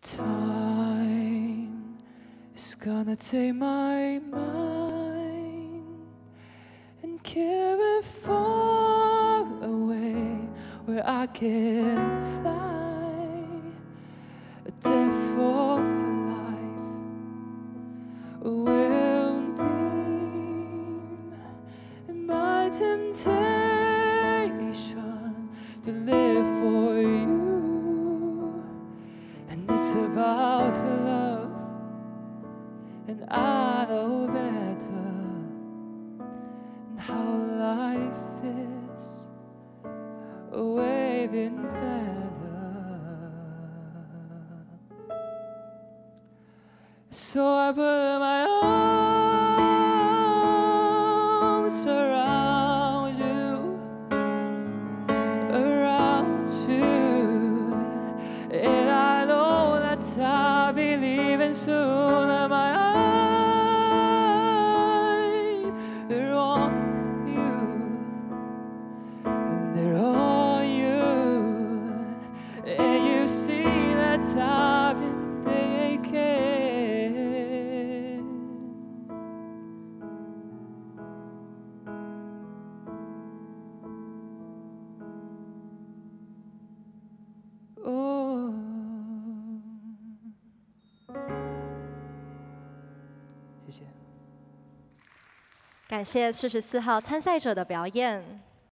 Time is gonna take my mind and carry far away where I can find A death life will deem my temptation about love, and I know better and how life is a waving feather. So I put my 谢谢。感谢四十四号参赛者的表演。